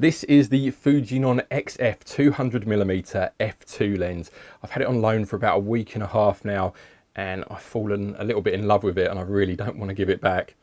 This is the Fujinon XF 200mm f2 lens. I've had it on loan for about a week and a half now and I've fallen a little bit in love with it and I really don't want to give it back.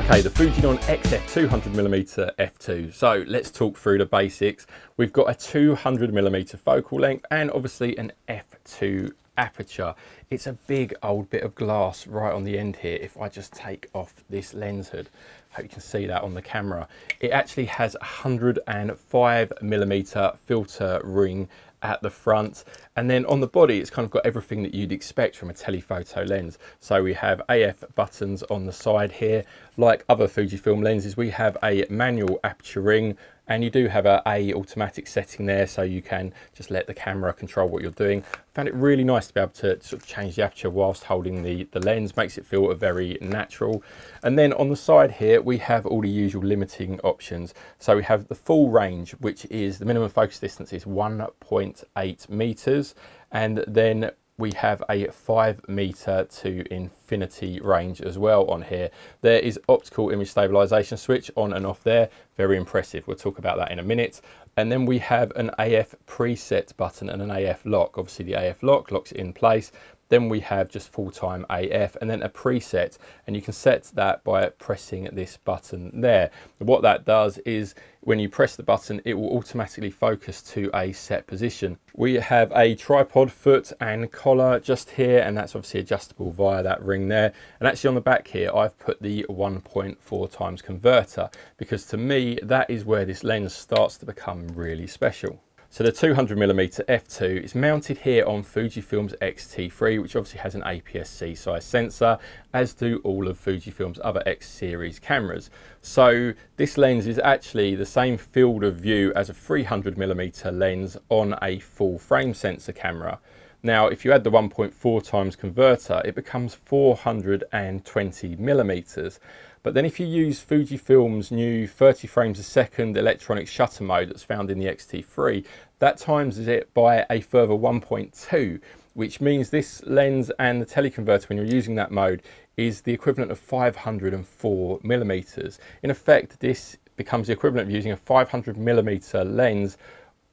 Okay, the Fujinon XF 200mm f2. So let's talk through the basics. We've got a 200mm focal length and obviously an f2 aperture. It's a big old bit of glass right on the end here. If I just take off this lens hood, I hope you can see that on the camera. It actually has a 105 millimeter filter ring at the front and then on the body it's kind of got everything that you'd expect from a telephoto lens so we have AF buttons on the side here like other Fujifilm lenses we have a manual aperture ring and you do have a A automatic setting there so you can just let the camera control what you're doing. I found it really nice to be able to sort of change the aperture whilst holding the, the lens, makes it feel very natural. And then on the side here, we have all the usual limiting options. So we have the full range, which is the minimum focus distance is 1.8 meters. And then we have a five meter to infinity range as well on here. There is optical image stabilization switch on and off there. Very impressive. We'll talk about that in a minute. And then we have an AF preset button and an AF lock. Obviously the AF lock locks in place. Then we have just full-time AF and then a preset and you can set that by pressing this button there. What that does is when you press the button it will automatically focus to a set position. We have a tripod foot and collar just here and that's obviously adjustable via that ring there. And actually on the back here I've put the 1.4 times converter because to me that is where this lens starts to become really special. So the 200mm f2 is mounted here on Fujifilm's X-T3, which obviously has an APS-C size sensor, as do all of Fujifilm's other X series cameras. So this lens is actually the same field of view as a 300mm lens on a full frame sensor camera. Now, if you add the 1.4 times converter, it becomes 420 millimeters. But then if you use Fujifilm's new 30 frames a second electronic shutter mode that's found in the X-T3, that times it by a further 1.2, which means this lens and the teleconverter when you're using that mode is the equivalent of 504 millimeters. In effect, this becomes the equivalent of using a 500 millimeter lens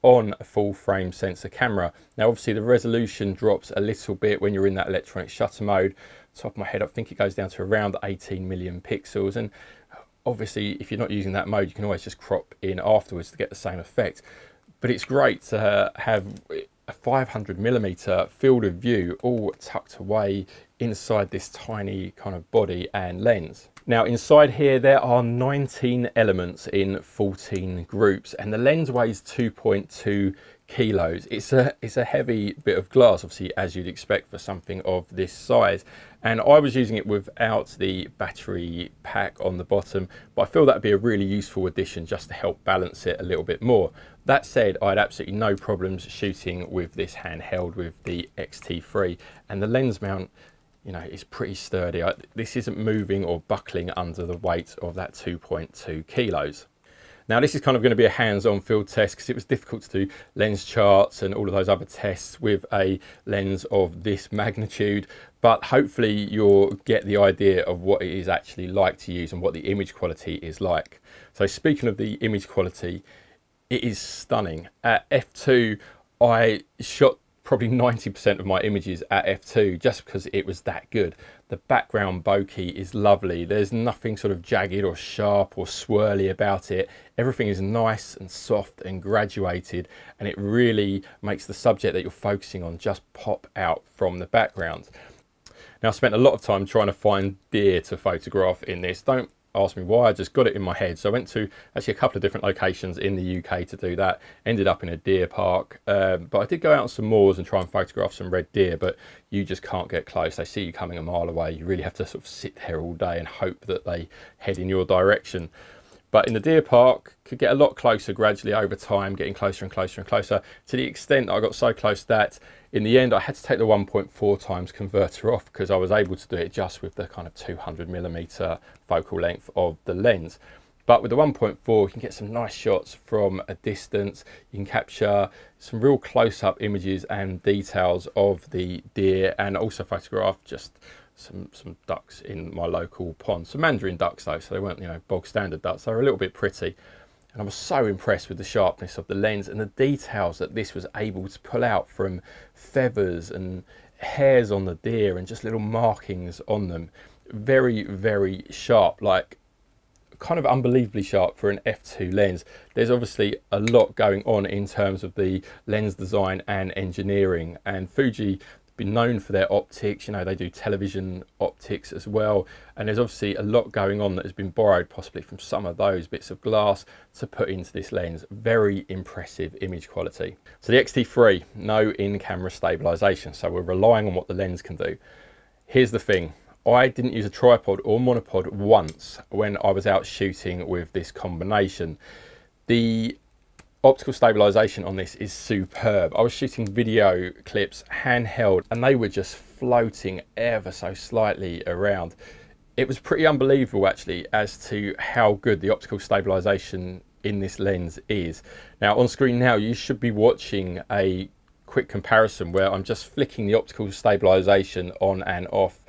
on a full frame sensor camera. Now obviously the resolution drops a little bit when you're in that electronic shutter mode. Top of my head, I think it goes down to around 18 million pixels. And uh, obviously if you're not using that mode, you can always just crop in afterwards to get the same effect. But it's great to have a 500 millimeter field of view all tucked away inside this tiny kind of body and lens. Now inside here there are 19 elements in 14 groups and the lens weighs 2.2 kilos. It's a, it's a heavy bit of glass obviously as you'd expect for something of this size and I was using it without the battery pack on the bottom but I feel that'd be a really useful addition just to help balance it a little bit more. That said, I had absolutely no problems shooting with this handheld with the X-T3 and the lens mount you know, it's pretty sturdy. I, this isn't moving or buckling under the weight of that 2.2 kilos. Now this is kind of going to be a hands-on field test because it was difficult to do lens charts and all of those other tests with a lens of this magnitude, but hopefully you'll get the idea of what it is actually like to use and what the image quality is like. So speaking of the image quality, it is stunning. At f2, I shot probably 90% of my images at f2 just because it was that good. The background bokeh is lovely. There's nothing sort of jagged or sharp or swirly about it. Everything is nice and soft and graduated and it really makes the subject that you're focusing on just pop out from the background. Now I spent a lot of time trying to find deer to photograph in this. Don't asked me why, I just got it in my head. So I went to actually a couple of different locations in the UK to do that. Ended up in a deer park, um, but I did go out on some moors and try and photograph some red deer, but you just can't get close. They see you coming a mile away. You really have to sort of sit there all day and hope that they head in your direction. But in the deer park, could get a lot closer gradually over time, getting closer and closer and closer to the extent that I got so close that in the end I had to take the 1.4 times converter off because I was able to do it just with the kind of 200 millimeter focal length of the lens. But with the 1.4, you can get some nice shots from a distance. You can capture some real close-up images and details of the deer and also photograph just some some ducks in my local pond. Some mandarin ducks though, so they weren't you know bog standard ducks. They were a little bit pretty. And I was so impressed with the sharpness of the lens and the details that this was able to pull out from feathers and hairs on the deer and just little markings on them. Very, very sharp, like kind of unbelievably sharp for an f2 lens. There's obviously a lot going on in terms of the lens design and engineering and Fuji been known for their optics. You know, they do television optics as well. And there's obviously a lot going on that has been borrowed possibly from some of those bits of glass to put into this lens. Very impressive image quality. So the X-T3, no in-camera stabilization. So we're relying on what the lens can do. Here's the thing. I didn't use a tripod or monopod once when I was out shooting with this combination. The optical stabilization on this is superb. I was shooting video clips handheld and they were just floating ever so slightly around. It was pretty unbelievable actually as to how good the optical stabilization in this lens is. Now on screen now you should be watching a quick comparison where I'm just flicking the optical stabilization on and off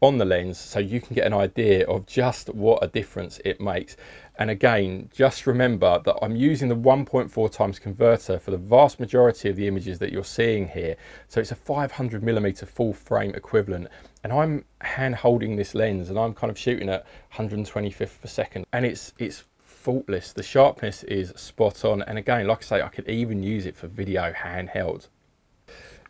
on the lens so you can get an idea of just what a difference it makes. And again, just remember that I'm using the 1.4 times converter for the vast majority of the images that you're seeing here. So it's a 500 millimeter full frame equivalent. And I'm hand holding this lens and I'm kind of shooting at 125th per second. And it's, it's faultless. The sharpness is spot on. And again, like I say, I could even use it for video handheld.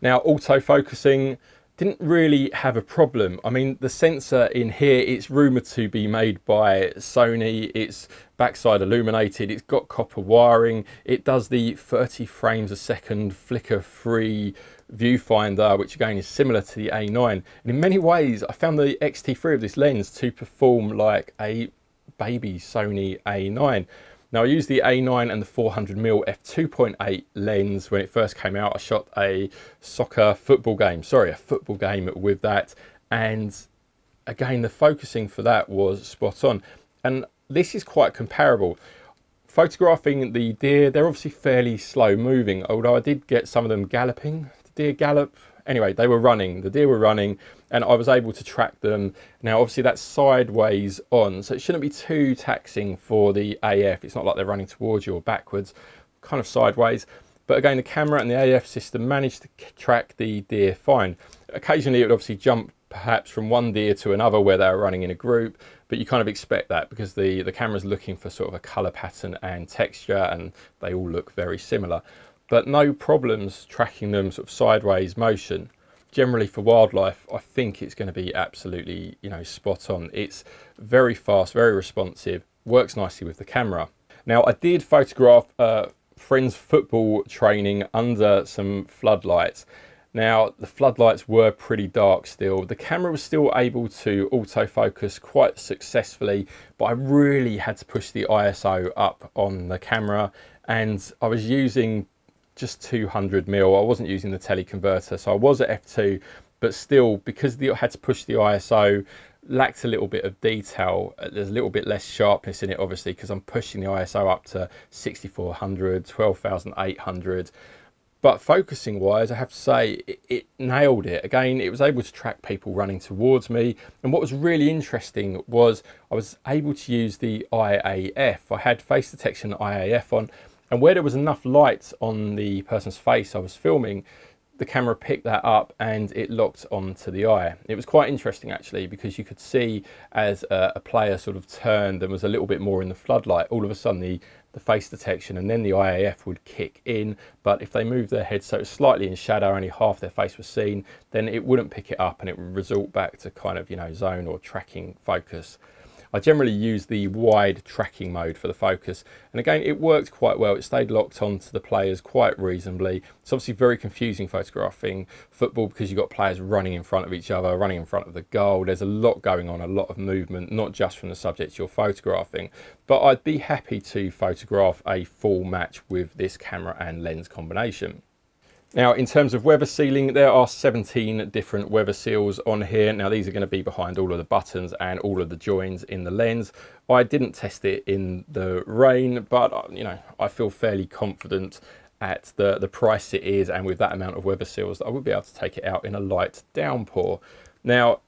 Now, auto-focusing, didn't really have a problem. I mean, the sensor in here, it's rumoured to be made by Sony. It's backside illuminated. It's got copper wiring. It does the 30 frames a second flicker-free viewfinder, which again is similar to the A9. And in many ways, I found the X-T3 of this lens to perform like a baby Sony A9. Now I used the A9 and the 400mm f2.8 lens when it first came out. I shot a soccer football game, sorry, a football game with that. And again, the focusing for that was spot on. And this is quite comparable. Photographing the deer, they're obviously fairly slow moving, although I did get some of them galloping. The deer gallop, anyway, they were running, the deer were running and I was able to track them. Now, obviously that's sideways on, so it shouldn't be too taxing for the AF. It's not like they're running towards you or backwards, kind of sideways. But again, the camera and the AF system managed to track the deer fine. Occasionally it would obviously jump perhaps from one deer to another where they were running in a group, but you kind of expect that because the, the camera's looking for sort of a color pattern and texture and they all look very similar. But no problems tracking them sort of sideways motion generally for wildlife, I think it's going to be absolutely, you know, spot on. It's very fast, very responsive, works nicely with the camera. Now, I did photograph uh, friends football training under some floodlights. Now, the floodlights were pretty dark still. The camera was still able to autofocus quite successfully, but I really had to push the ISO up on the camera and I was using just 200 mil. I wasn't using the teleconverter, so I was at f2, but still, because the, I had to push the ISO, lacked a little bit of detail. There's a little bit less sharpness in it, obviously, because I'm pushing the ISO up to 6400, 12800. But focusing wise, I have to say, it, it, nailed it. Again, it was able to track people running towards me. And what was really interesting was I was able to use the eye AF. I had face detection eye AF on, and where there was enough light on the person's face I was filming, the camera picked that up and it locked onto the eye. It was quite interesting actually because you could see as a, a, player sort of turned and was a little bit more in the floodlight, all of a sudden the, the face detection and then the eye AF would kick in. But if they moved their head so slightly in shadow, only half their face was seen, then it wouldn't pick it up and it would result back to kind of, you know, zone or tracking focus. I generally use the wide tracking mode for the focus. And again, it worked quite well. It stayed locked onto the players quite reasonably. It's obviously very confusing photographing football because you've got players running in front of each other, running in front of the goal. There's a lot going on, a lot of movement, not just from the subjects you're photographing. But I'd be happy to photograph a full match with this camera and lens combination. Now, in terms of weather sealing, there are 17 different weather seals on here. Now, these are going to be behind all of the buttons and all of the joins in the lens. I didn't test it in the rain, but, uh, you know, I feel fairly confident at the, the price it is and with that amount of weather seals I would be able to take it out in a light downpour. Now,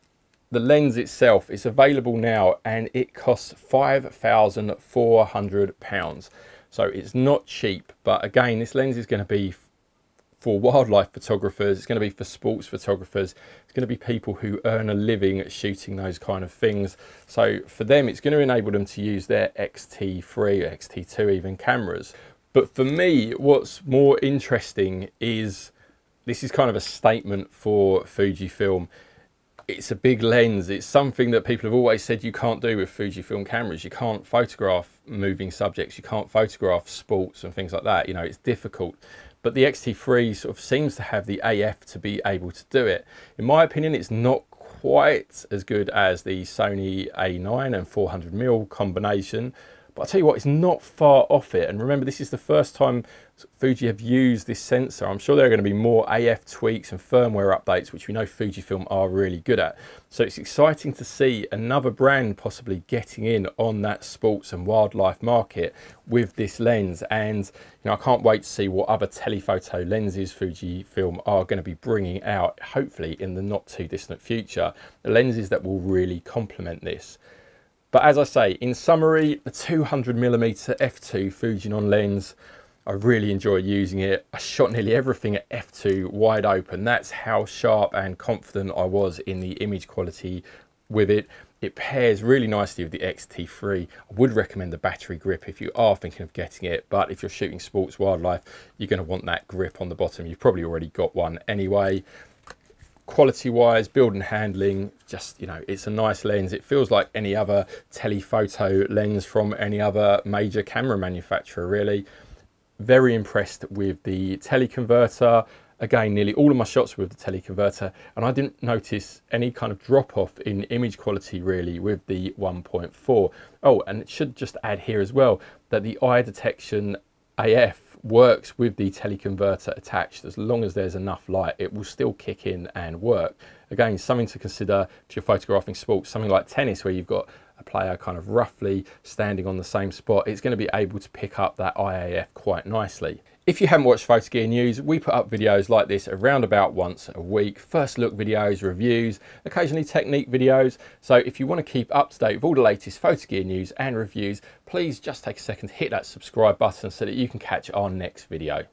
the lens itself is available now and it costs £5,400. So it's not cheap, but again, this lens is going to be for wildlife photographers, it's going to be for sports photographers, it's going to be people who earn a living shooting those kind of things. So for them, it's going to enable them to use their X-T3 X-T2 even cameras. But for me, what's more interesting is this is kind of a statement for Fujifilm. It's a big lens. It's something that people have always said you can't do with Fujifilm cameras. You can't photograph moving subjects. You can't photograph sports and things like that. You know, it's difficult but the X-T3 sort of seems to have the AF to be able to do it. In my opinion, it's not quite as good as the Sony A9 and 400mm combination, but I'll tell you what, it's not far off it. And remember, this is the first time Fuji have used this sensor. I'm sure there are going to be more AF tweaks and firmware updates, which we know Fujifilm are really good at. So it's exciting to see another brand possibly getting in on that sports and wildlife market with this lens. And you know, I can't wait to see what other telephoto lenses Fujifilm are going to be bringing out, hopefully in the not too distant future, the lenses that will really complement this. But as I say, in summary, the 200mm f2 Fujinon lens, I really enjoy using it. I shot nearly everything at f2 wide open. That's how sharp and confident I was in the image quality with it. It pairs really nicely with the X-T3. I would recommend the battery grip if you are thinking of getting it, but if you're shooting sports wildlife, you're going to want that grip on the bottom. You've probably already got one anyway quality wise build and handling just you know it's a nice lens. It feels like any other telephoto lens from any other major camera manufacturer really. Very impressed with the teleconverter. Again nearly all of my shots were with the teleconverter and i didn't notice any kind of drop off in image quality really with the 1.4 oh and it should just add here as well that the eye detection af works with the teleconverter attached as long as there's enough light it will still kick in and work. Again something to consider if you're photographing sports something like tennis where you've got a player kind of roughly standing on the same spot it's going to be able to pick up that eye AF quite nicely if you haven't watched Photogear News, we put up videos like this around about once a week. First look videos, reviews, occasionally technique videos. So if you want to keep up to date with all the latest Photogear news and reviews, please just take a second to hit that subscribe button so that you can catch our next video.